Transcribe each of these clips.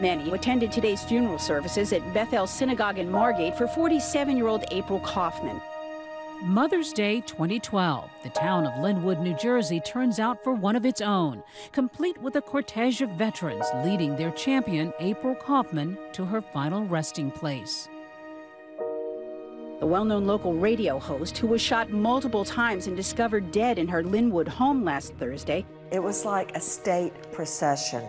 Many attended today's funeral services at Bethel Synagogue in Margate for 47 year old April Kauffman. Mother's Day 2012, the town of Linwood, New Jersey turns out for one of its own, complete with a cortege of veterans leading their champion, April Kauffman, to her final resting place. The well known local radio host, who was shot multiple times and discovered dead in her Linwood home last Thursday, it was like a state procession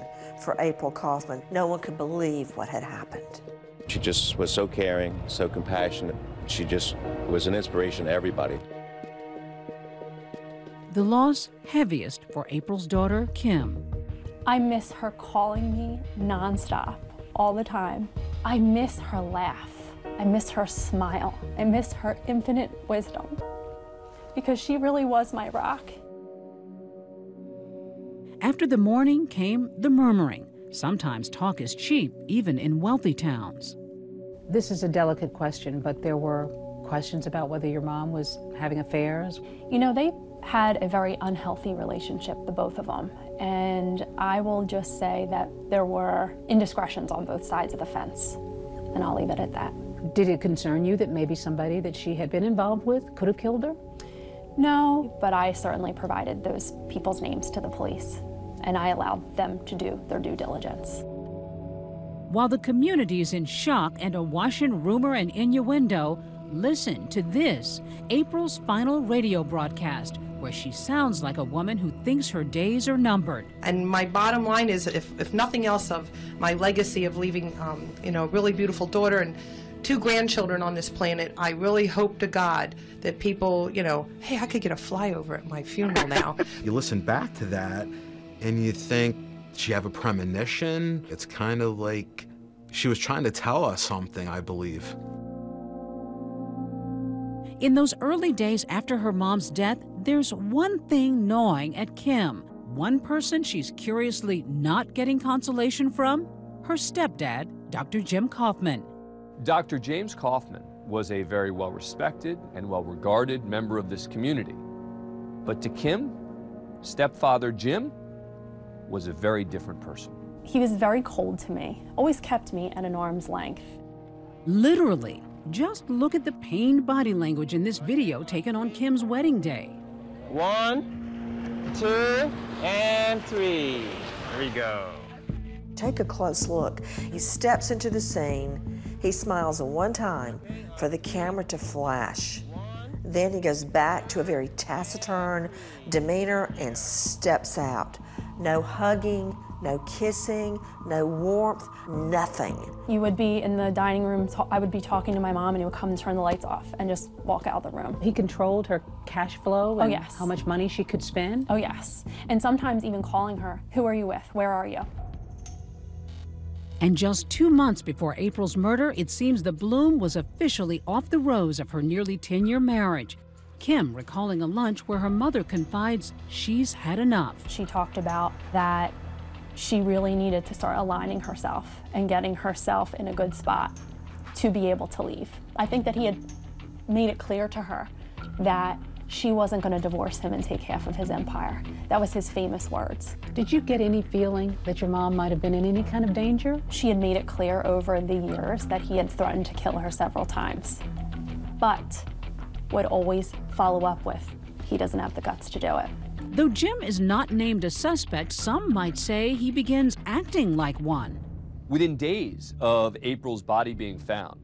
for April Kauffman. No one could believe what had happened. She just was so caring, so compassionate. She just was an inspiration to everybody. The loss heaviest for April's daughter, Kim. I miss her calling me nonstop, all the time. I miss her laugh. I miss her smile. I miss her infinite wisdom because she really was my rock. After the mourning came the murmuring. Sometimes talk is cheap, even in wealthy towns. This is a delicate question, but there were questions about whether your mom was having affairs. You know, they had a very unhealthy relationship, the both of them. And I will just say that there were indiscretions on both sides of the fence. And I'll leave it at that. Did it concern you that maybe somebody that she had been involved with could have killed her? No, but I certainly provided those people's names to the police, and I allowed them to do their due diligence. While the community is in shock and awash in rumor and innuendo, listen to this April's final radio broadcast, where she sounds like a woman who thinks her days are numbered. And my bottom line is, if, if nothing else, of my legacy of leaving, um, you know, a really beautiful daughter and two grandchildren on this planet, I really hope to God that people, you know, hey, I could get a flyover at my funeral now. you listen back to that and you think, she have a premonition? It's kind of like she was trying to tell us something, I believe. In those early days after her mom's death, there's one thing gnawing at Kim. One person she's curiously not getting consolation from her stepdad, Dr. Jim Kauffman. Dr. James Kauffman was a very well respected and well regarded member of this community. But to Kim, stepfather Jim was a very different person. He was very cold to me, always kept me at an arm's length. Literally. Just look at the pained body language in this video taken on Kim's wedding day. One, two, and three. There we go. Take a close look. He steps into the scene. He smiles one time for the camera to flash. Then he goes back to a very taciturn demeanor and steps out. No hugging, no kissing, no warmth, nothing. You would be in the dining room, I would be talking to my mom, and he would come and turn the lights off and just walk out of the room. He controlled her cash flow oh, yes. how much money she could spend? Oh, yes. And sometimes even calling her, Who are you with? Where are you? And just two months before April's murder, it seems the bloom was officially off the rose of her nearly 10 year marriage. Kim recalling a lunch where her mother confides she's had enough. She talked about that she really needed to start aligning herself and getting herself in a good spot to be able to leave. I think that he had made it clear to her that she wasn't going to divorce him and take half of his empire. That was his famous words. Did you get any feeling that your mom might have been in any kind of danger? She had made it clear over the years that he had threatened to kill her several times. But would always follow up with, he doesn't have the guts to do it. Though Jim is not named a suspect, some might say he begins acting like one. Within days of April's body being found,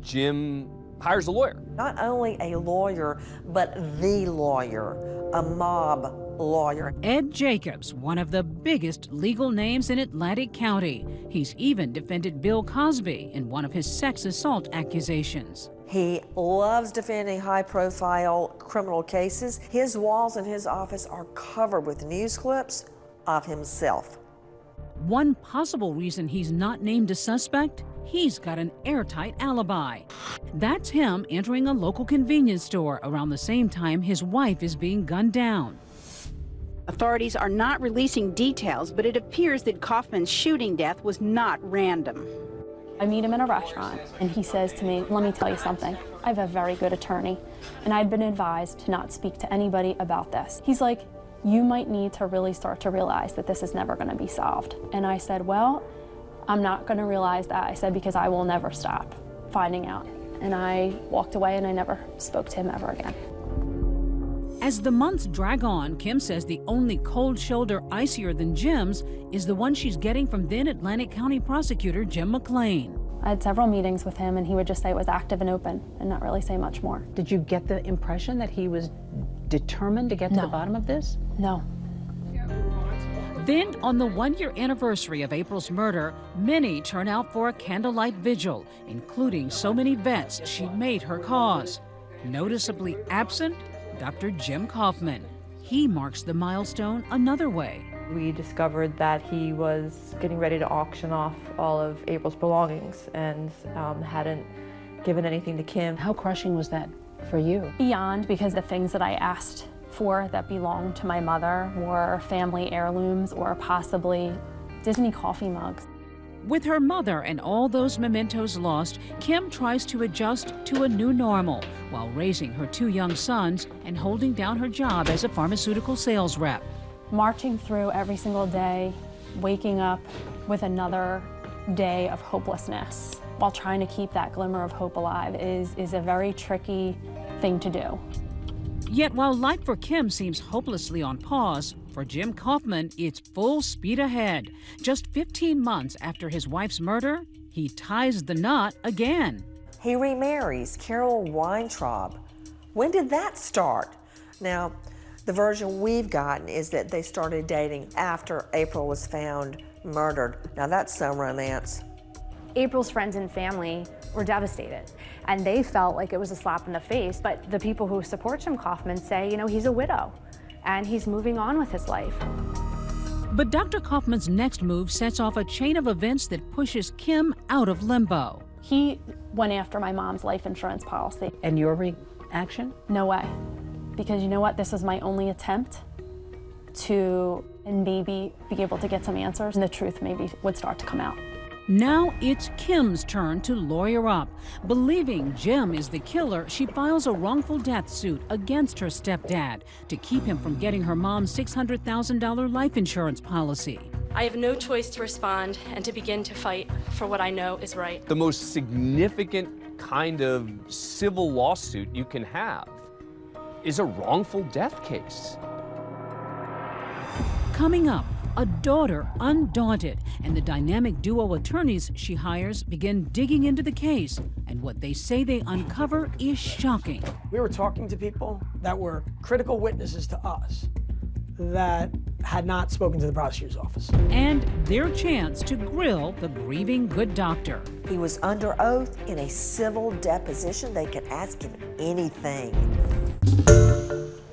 Jim hires a lawyer. Not only a lawyer, but the lawyer, a mob lawyer. Ed Jacobs, one of the biggest legal names in Atlantic County. He's even defended Bill Cosby in one of his sex assault accusations. He loves defending high profile criminal cases. His walls in his office are covered with news clips of himself. One possible reason he's not named a suspect he's got an airtight alibi. That's him entering a local convenience store around the same time his wife is being gunned down. Authorities are not releasing details, but it appears that Kauffman's shooting death was not random. I meet him in a restaurant, and he says to me, Let me tell you something. I have a very good attorney, and I'd been advised to not speak to anybody about this. He's like, You might need to really start to realize that this is never going to be solved. And I said, Well, I'm not going to realize that. I said, because I will never stop finding out. And I walked away and I never spoke to him ever again. As the months drag on, Kim says the only cold shoulder icier than Jim's is the one she's getting from then Atlantic County prosecutor Jim McClain. I had several meetings with him and he would just say it was active and open and not really say much more. Did you get the impression that he was determined to get to the bottom of this? No. Then, on the one year anniversary of April's murder, many turn out for a candlelight vigil, including so many vets she'd made her cause. Noticeably absent, Dr. Jim Kauffman. He marks the milestone another way. We discovered that he was getting ready to auction off all of April's belongings and um, hadn't given anything to Kim. How crushing was that for you? Beyond, because the things that I asked for that belonged to my mother were family heirlooms or possibly Disney coffee mugs. With her mother and all those mementos lost, Kim tries to adjust to a new normal while raising her two young sons and holding down her job as a pharmaceutical sales rep. Marching through every single day, waking up with another day of hopelessness while trying to keep that glimmer of hope alive is, is a very tricky thing to do. Yet while life for Kim seems hopelessly on pause, for Jim Kauffman, it's full speed ahead. Just 15 months after his wife's murder, he ties the knot again. He remarries Carol Weintraub. When did that start? Now, the version we've gotten is that they started dating after April was found murdered. Now, that's some romance. April's friends and family were devastated, and they felt like it was a slap in the face. But the people who support Jim Kauffman say, you know, he's a widow, and he's moving on with his life. But Dr. Kauffman's next move sets off a chain of events that pushes Kim out of limbo. He went after my mom's life insurance policy. And your reaction? No way. Because you know what? This was my only attempt to maybe be able to get some answers, and the truth maybe would start to come out. Now it's Kim's turn to lawyer up. Believing Jim is the killer, she files a wrongful death suit against her stepdad to keep him from getting her mom's $600,000 life insurance policy. I have no choice to respond and to begin to fight for what I know is right. The most significant kind of civil lawsuit you can have is a wrongful death case. Coming up, a daughter undaunted, and the dynamic duo attorneys she hires begin digging into the case. And what they say they uncover is shocking. We were talking to people that were critical witnesses to us that had not spoken to the prosecutor's office. And their chance to grill the grieving good doctor. He was under oath in a civil deposition. They could ask him anything.